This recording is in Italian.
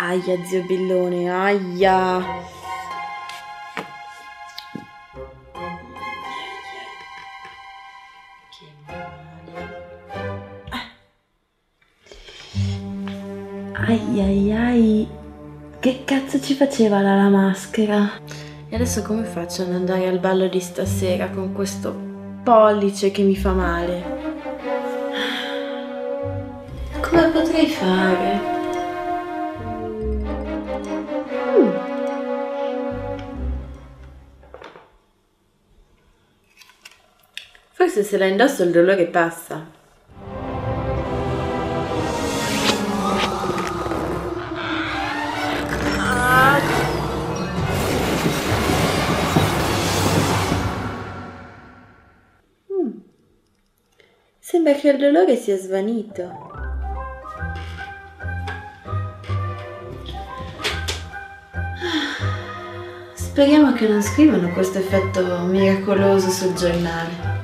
Aia, zio Bellone, aia. Che male. Ai ai ai. Che cazzo ci faceva là la maschera? E adesso come faccio ad andare al ballo di stasera con questo pollice che mi fa male? Come potrei fare? Forse se la indosso il dolore passa. Mm. Sembra che il dolore sia svanito. Speriamo che non scrivano questo effetto miracoloso sul giornale.